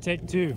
Take two.